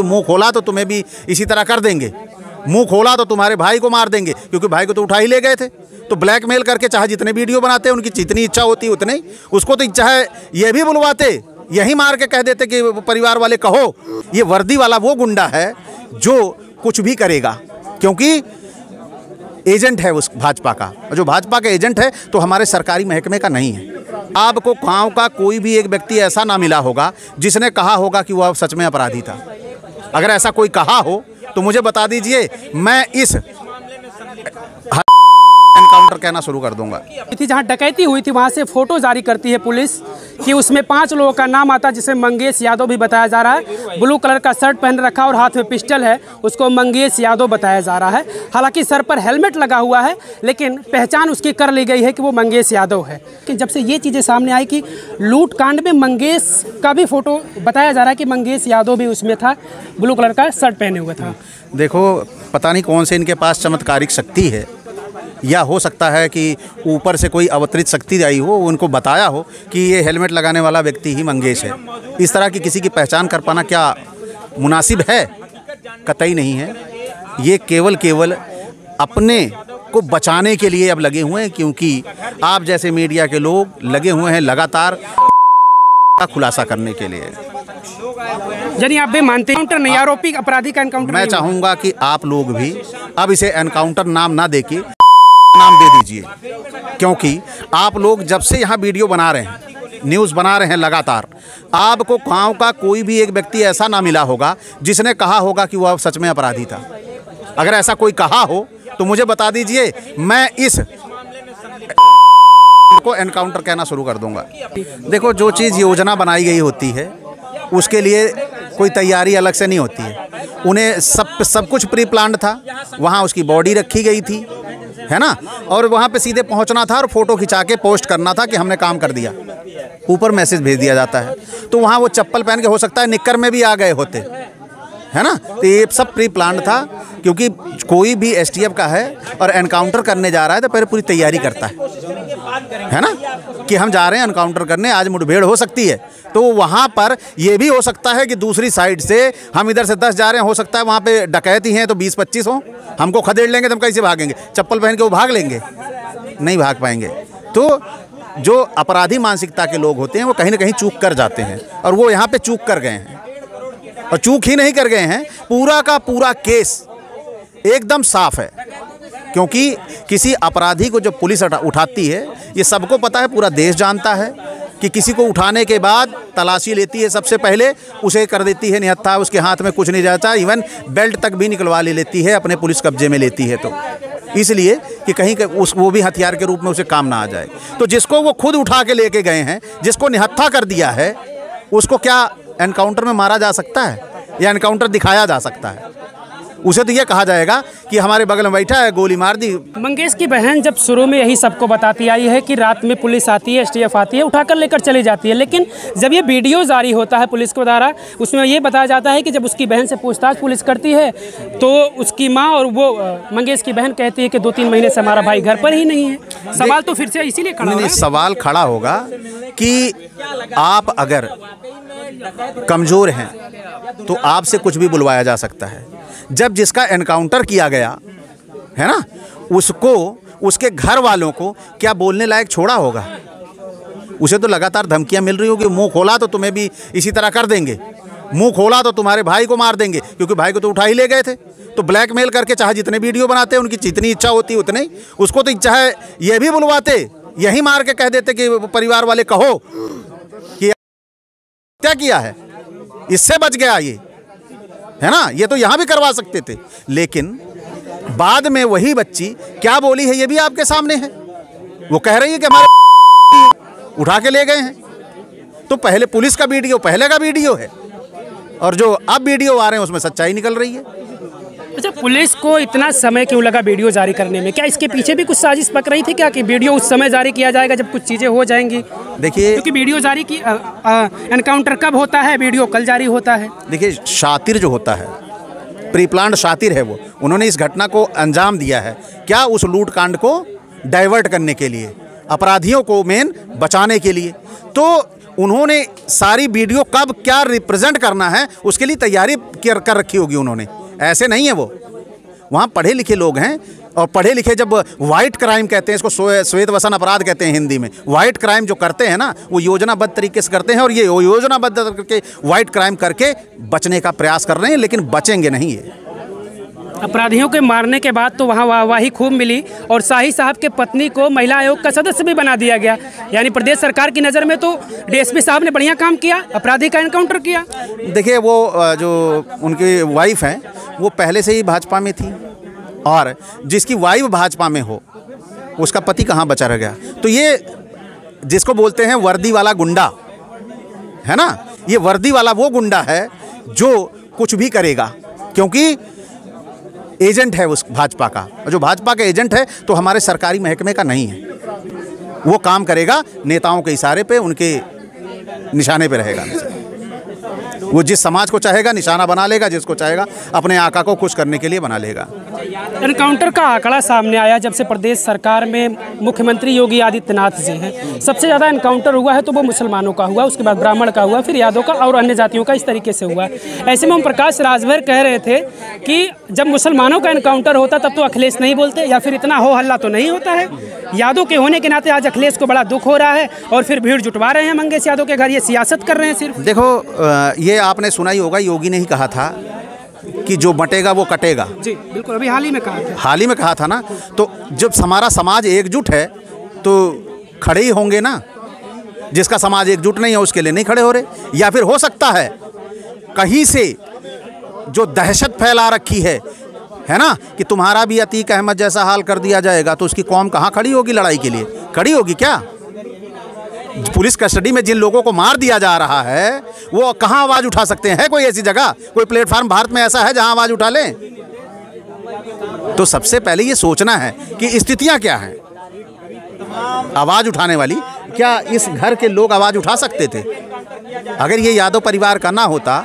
मुँह खोला तो तुम्हें भी इसी तरह कर देंगे। मुँह खोला तो तुम्हारे भाई को मार देंगे, क्योंकि भाई को तो उठा ही ले गए थे। तो ब्लैकमेल करके चाहे जितने वीडियो बनाते हैं उनकी जितनी इच्छा होती है। उतने उसको तो चाहे ये भी बुलवाते, यही मार के कह देते कि परिवार वाले कहो, ये वर्दी वाला वो गुंडा है जो कुछ भी करेगा, क्योंकि एजेंट है उस भाजपा का। जो भाजपा का एजेंट है तो हमारे सरकारी महकमे का नहीं है। आपको गाँव का कोई भी एक व्यक्ति ऐसा ना मिला होगा, जिसने कहा होगा कि वह सच में अपराधी था। अगर ऐसा कोई कहा हो तो मुझे बता दीजिए। मैं इस एनकाउंटर कहना शुरू कर दूँगा। जहाँ डकैती हुई थी, वहाँ से फ़ोटो जारी करती है पुलिस। कि उसमें पाँच लोगों का नाम आता है, जिसे मंगेश यादव भी बताया जा रहा है। ब्लू कलर का शर्ट पहन रखा और हाथ में पिस्टल है, उसको मंगेश यादव बताया जा रहा है। हालाँकि सर पर हेलमेट लगा हुआ है, लेकिन पहचान उसकी कर ली गई है कि वो मंगेश यादव है। कि जब से ये चीज़ें सामने आई कि लूट कांड में मंगेश का भी फ़ोटो बताया जा रहा है कि मंगेश यादव भी उसमें था, ब्लू कलर का शर्ट पहने हुए था। देखो, पता नहीं कौन से इनके पास चमत्कारिक शक्ति है। या हो सकता है कि ऊपर से कोई अवतरित शक्ति आई हो उनको बताया हो कि ये हेलमेट लगाने वाला व्यक्ति ही मंगेश है। इस तरह की किसी की पहचान कर पाना क्या मुनासिब है? कतई नहीं है। ये केवल केवल अपने को बचाने के लिए अब लगे हुए हैं क्योंकि आप जैसे मीडिया के लोग लगे हुए हैं लगातार का खुलासा करने के लिए। यानी आप भी मानते हैं नहीं आरोपी अपराधी का एनकाउंटर मैं। चाहूँगा कि आप लोग भी अब इसे एनकाउंटर नाम ना दे के नाम दे दीजिए। क्योंकि आप लोग जब से यहाँ वीडियो बना रहे हैं, न्यूज़ बना रहे हैं लगातार, आपको गाँव का कोई भी एक व्यक्ति ऐसा ना मिला होगा जिसने कहा होगा कि वह सच में अपराधी था। अगर ऐसा कोई कहा हो तो मुझे बता दीजिए, मैं इस को एनकाउंटर कहना शुरू कर दूँगा। देखो, जो चीज़ योजना बनाई गई होती है, उसके लिए कोई तैयारी अलग से नहीं होती है। उन्हें सब सब कुछ प्री प्लान था, वहाँ उसकी बॉडी रखी गई थी। है ना? और वहाँ पे सीधे पहुँचना था और फ़ोटो खिंचा के पोस्ट करना था कि हमने काम कर दिया। ऊपर मैसेज भेज दिया जाता है। तो वहाँ वो चप्पल पहन के हो सकता है, निक्कर में भी आ गए होते। है ना? तो ये सब प्री प्लान था, क्योंकि कोई भी एसटीएफ का है और एनकाउंटर करने जा रहा है तो पहले पूरी तैयारी करता है। है ना? कि हम जा रहे हैं एनकाउंटर करने, आज मुठभेड़ हो सकती है। तो वहाँ पर ये भी हो सकता है कि दूसरी साइड से हम इधर से दस जा रहे हैं, हो सकता है वहाँ पे डकैती हैं तो बीस पच्चीस हों। हमको खदेड़ लेंगे तो हम कैसे भागेंगे? चप्पल पहन के वो भाग लेंगे। नहीं भाग पाएँगे। तो जो अपराधी मानसिकता के लोग होते हैं, वो कहीं ना कहीं चूक कर जाते हैं और वो यहाँ पे चूक कर गए हैं। और चूक ही नहीं कर गए हैं। पूरा का पूरा केस एकदम साफ़ है। क्योंकि किसी अपराधी को जब पुलिस उठाती है, ये सबको पता है, पूरा देश जानता है कि किसी को उठाने के बाद तलाशी लेती है सबसे पहले, उसे कर देती है निहत्था, उसके हाथ में कुछ नहीं जाता, इवन बेल्ट तक भी निकलवा ले लेती है, अपने पुलिस कब्जे में लेती है तो। इसलिए कि कहीं का, उस, वो भी हथियार के रूप में उसे काम ना आ जाए। तो जिसको वो खुद उठा के लेके गए हैं, जिसको निहत्था कर दिया है, उसको क्या एनकाउंटर में मारा जा सकता है? या एनकाउंटर दिखाया जा सकता है? उसे तो ये कहा जाएगा कि हमारे बगल में बैठा है गोली मार दी। मंगेश की बहन जब शुरू में यही सबको बताती आई है कि रात में पुलिस आती है एसटीएफ आती है उठाकर लेकर चली जाती है। लेकिन जब ये वीडियो जारी होता है पुलिस के द्वारा उसमें ये बताया जाता है कि जब उसकी बहन से पूछताछ पुलिस करती है तो उसकी माँ और वो मंगेश की बहन कहती है कि दो तीन महीने से हमारा भाई घर पर ही नहीं है। सवाल तो फिर से इसीलिए खड़ा नहीं। सवाल खड़ा होगा कि आप अगर कमज़ोर हैं तो आपसे कुछ भी बुलवाया जा सकता है। जब जिसका एनकाउंटर किया गया, है ना? उसको, उसके घर वालों को क्या बोलने लायक छोड़ा होगा? उसे तो लगातार धमकियाँ मिल रही होगी, मुँह खोला तो तुम्हें भी इसी तरह कर देंगे। मुँह खोला तो तुम्हारे भाई को मार देंगे, क्योंकि भाई को तो उठा ही ले गए थे। तो ब्लैकमेल करके चाहे जितने वीडियो बनाते हैं उनकी जितनी इच्छा होती है उतने। उसको तो चाहे ये भी बुलवाते, यही मार के कह देते कि परिवार वाले कहो कि क्या किया है? इससे बच गया ये। है ना? ये तो यहाँ भी करवा सकते थे। लेकिन बाद में वही बच्ची क्या बोली है ये भी आपके सामने है। वो कह रही है कि हमारे उठा के ले गए हैं। तो पहले पुलिस का वीडियो, पहले का वीडियो है। और जो अब वीडियो आ रहे हैं, उसमें सच्चाई निकल रही है। अच्छा पुलिस को इतना समय क्यों लगा वीडियो जारी करने में? क्या इसके पीछे भी कुछ साजिश पक रही थी क्या कि वीडियो उस समय जारी किया जाएगा जब कुछ चीज़ें हो जाएँगी? देखिए क्योंकि वीडियो जारी की एनकाउंटर कब होता है? वीडियो कल जारी होता है। देखिए शातिर जो होता है प्री प्लान शातिर है वो उन्होंने इस घटना को अंजाम दिया है। क्या उस लूट कांड को डाइवर्ट करने के लिए अपराधियों को मेन बचाने के लिए? तो उन्होंने सारी वीडियो कब क्या रिप्रेजेंट करना है उसके लिए तैयारी कर कर रखी होगी उन्होंने। ऐसे नहीं है वो। वहाँ पढ़े लिखे लोग हैं और पढ़े लिखे जब वाइट क्राइम कहते हैं, इसको श्वेत वसन अपराध कहते हैं हिंदी में। वाइट क्राइम जो करते हैं ना, वो योजनाबद्ध तरीके से करते हैं और ये योजनाबद्ध करके वाइट क्राइम करके बचने का प्रयास कर रहे हैं, लेकिन बचेंगे नहीं ये। अपराधियों के मारने के बाद तो वहाँ वाहवाही खूब मिली और शाही साहब के पत्नी को महिला आयोग का सदस्य भी बना दिया गया। यानी प्रदेश सरकार की नज़र में तो डीएसपी साहब ने बढ़िया काम किया, अपराधी का इनकाउंटर किया। देखिए, वो जो उनकी वाइफ हैं, वो पहले से ही भाजपा में थी। और जिसकी वाइफ भाजपा में हो, उसका पति कहाँ बचा रह गया? तो ये जिसको बोलते हैं वर्दी वाला गुंडा, है ना? ये वर्दी वाला वो गुंडा है जो कुछ भी करेगा, क्योंकि एजेंट है उस भाजपा का। जो भाजपा का एजेंट है तो हमारे सरकारी महकमे का नहीं है। वो काम करेगा, नेताओं के इशारे पे, उनके निशाने पे रहेगा। वो जिस समाज को चाहेगा, निशाना बना लेगा, जिसको चाहेगा, अपने आका को खुश करने के लिए बना लेगा। एनकाउंटर का आंकड़ा सामने आया जब से प्रदेश सरकार में मुख्यमंत्री योगी आदित्यनाथ जी हैं। सबसे ज़्यादा एनकाउंटर हुआ है तो वो मुसलमानों का हुआ, उसके बाद ब्राह्मण का हुआ, फिर यादव का और अन्य जातियों का इस तरीके से हुआ। ऐसे में हम प्रकाश राजभर कह रहे थे कि जब मुसलमानों का एनकाउंटर होता तब तो अखिलेश नहीं बोलते, या फिर इतना हो हल्ला तो नहीं होता है। यादव के होने के नाते आज अखिलेश को बड़ा दुख हो रहा है और फिर भीड़ जुटवा रहे हैं मंगेश यादव के घर, ये सियासत कर रहे हैं सिर्फ़। देखो ये आपने सुना ही होगा, योगी ने ही कहा था कि जो बटेगा वो कटेगा। जी बिल्कुल अभी हाल ही में कहा था। हाल ही में कहा था ना? तो जब हमारा समाज एकजुट है तो खड़े ही होंगे ना? जिसका समाज एकजुट नहीं है उसके लिए नहीं खड़े हो रहे। या फिर हो सकता है कहीं से जो दहशत फैला रखी है है ना? कि तुम्हारा भी अतीक अहमद जैसा हाल कर दिया जाएगा तो उसकी कौम कहाँ खड़ी होगी लड़ाई के लिए? खड़ी होगी क्या? पुलिस कस्टडी में जिन लोगों को मार दिया जा रहा है, वो कहाँ आवाज़ उठा सकते हैं? कोई ऐसी जगह? कोई प्लेटफार्म भारत में ऐसा है जहाँ आवाज़ उठा लें? तो सबसे पहले ये सोचना है कि स्थितियाँ क्या हैं? आवाज़ उठाने वाली, क्या इस घर के लोग आवाज़ उठा सकते थे? अगर ये यादव परिवार का ना होता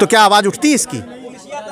तो क्या आवाज़ उठती इसकी?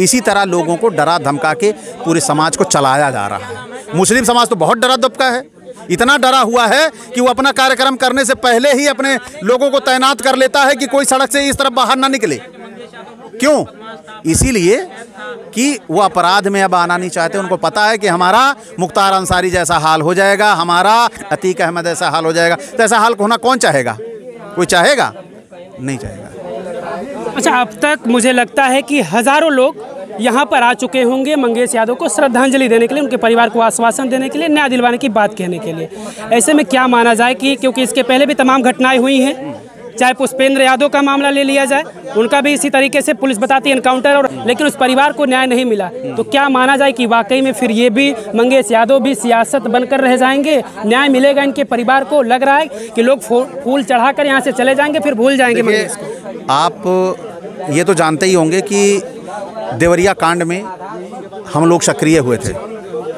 इसी तरह लोगों को डरा धमका के पूरे समाज को चलाया जा रहा है। मुस्लिम समाज तो बहुत डरा धमका है। इतना डरा हुआ है कि वो अपना कार्यक्रम करने से पहले ही अपने लोगों को तैनात कर लेता है कि कोई सड़क से इस तरफ़ बाहर ना निकले। क्यों? इसीलिए कि वो अपराध में अब आना नहीं चाहते। उनको पता है कि हमारा मुख्तार अंसारी जैसा हाल हो जाएगा, हमारा अतीक अहमद ऐसा हाल हो जाएगा। तो ऐसा हाल होना कौन चाहेगा? कोई चाहेगा? नहीं चाहेगा। अच्छा अब तक मुझे लगता है कि हज़ारों लोग यहाँ पर आ चुके होंगे मंगेश यादव को श्रद्धांजलि देने के लिए उनके परिवार को आश्वासन देने के लिए न्याय दिलवाने की बात कहने के लिए। ऐसे में क्या माना जाए कि क्योंकि इसके पहले भी तमाम घटनाएँ हुई हैं चाहे पुष्पेंद्र यादव का मामला ले लिया जाए उनका भी इसी तरीके से पुलिस बताती है इनकाउंटर और लेकिन उस परिवार को न्याय नहीं मिला। तो क्या माना जाए कि वाकई में फिर ये भी मंगेश यादव भी सियासत बनकर रह जाएँगे न्याय मिलेगा इनके परिवार को? लग रहा है कि लोग फूल चढ़ाकर यहाँ से चले जाएँगे फिर भूल जाएँगे मंगेश को। आप ये तो जानते ही होंगे कि देवरिया कांड में हम लोग सक्रिय हुए थे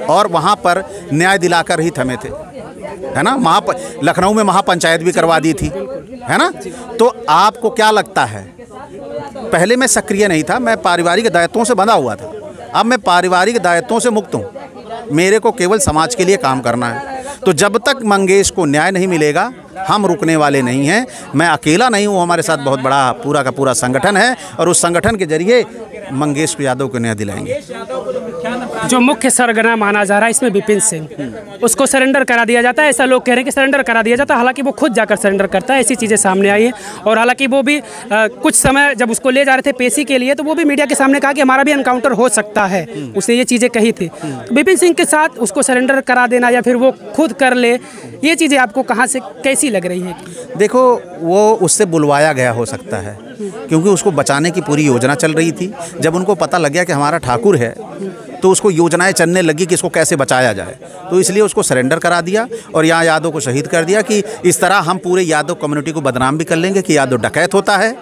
और वहाँ पर न्याय दिलाकर ही थमे थे। है ना? महा लखनऊ में महापंचायत भी करवा दी थी। है ना? तो आपको क्या लगता है? पहले मैं सक्रिय नहीं था, मैं पारिवारिक दायित्वों से बंधा हुआ था। अब मैं पारिवारिक दायित्वों से मुक्त हूँ। मेरे को केवल समाज के लिए काम करना है। तो जब तक मंगेश को न्याय नहीं मिलेगा हम रुकने वाले नहीं हैं। मैं अकेला नहीं हूँ हमारे साथ बहुत बड़ा पूरा का पूरा संगठन है और उस संगठन के ज़रिए मंगेश यादव को न्याय दिलाएँगे। जो मुख्य सरगना माना जा रहा है इसमें विपिन सिंह। उसको सरेंडर करा दिया जाता है ऐसा लोग कह रहे हैं कि सरेंडर करा दिया जाता है हालाँकि वो खुद जाकर सरेंडर करता है ऐसी चीज़ें सामने आई है। और हालाँकि वो भी आ, कुछ समय जब उसको ले जा रहे थे पेशी के लिए तो वो भी मीडिया के सामने कहा कि हमारा भी एनकाउंटर हो सकता है। उसने ये चीज़ें कही थी। विपिन सिंह के साथ उसको सरेंडर करा देना या फिर वो खुद कर ले ये चीज़ें आपको कहाँ से कैसी लग रही है? देखो, वो उससे बुलवाया गया हो सकता है, क्योंकि उसको बचाने की पूरी योजना चल रही थी। जब उनको पता लग गया कि हमारा ठाकुर है तो उसको योजनाएँ चलने लगी कि इसको कैसे बचाया जाए। तो इसलिए उसको सरेंडर करा दिया और यहाँ यादव को शहीद कर दिया कि इस तरह हम पूरे यादव कम्युनिटी को बदनाम भी कर लेंगे, कि यादव डकैत होता है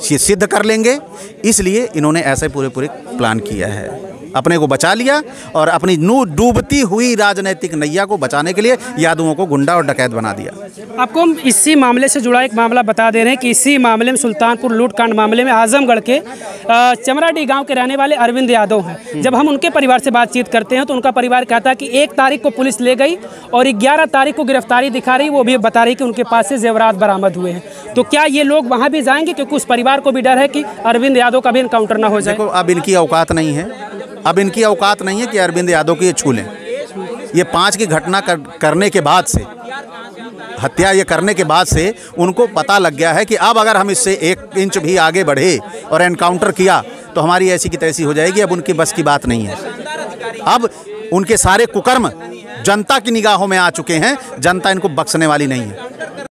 सिद्ध कर लेंगे। इसलिए इन्होंने ऐसे पूरे पूरे प्लान किया है। अपने को बचा लिया और अपनी नू डूबती हुई राजनीतिक नैया को बचाने के लिए यादवों को गुंडा और डकैत बना दिया। आपको हम इसी मामले से जुड़ा एक मामला बता दे रहे हैं कि इसी मामले में सुल्तानपुर लूटकांड मामले में आजमगढ़ के चमराडी गाँव के रहने वाले अरविंद यादव हैं। जब हम उनके परिवार से बातचीत करते हैं तो उनका परिवार कहता है कि एक तारीख को पुलिस ले गई और ग्यारह तारीख को गिरफ्तारी दिखा रही वो भी बता रही कि उनके पास से जेवरात बरामद हुए हैं। तो क्या ये लोग वहाँ भी जाएँगे? क्योंकि उस परिवार को भी डर है कि अरविंद यादव का भी इनकाउंटर ना हो जाए। अब इनकी औकात नहीं है। अब इनकी औकात नहीं है कि अरविंद यादव को ये छू लें। ये पाँच की घटना कर, करने के बाद से हत्या ये करने के बाद से उनको पता लग गया है कि अब अगर हम इससे एक इंच भी आगे बढ़े और एनकाउंटर किया तो हमारी ऐसी की तैसी हो जाएगी। अब उनकी बस की बात नहीं है। अब उनके सारे कुकर्म जनता की निगाहों में आ चुके हैं। जनता इनको बख्शने वाली नहीं है।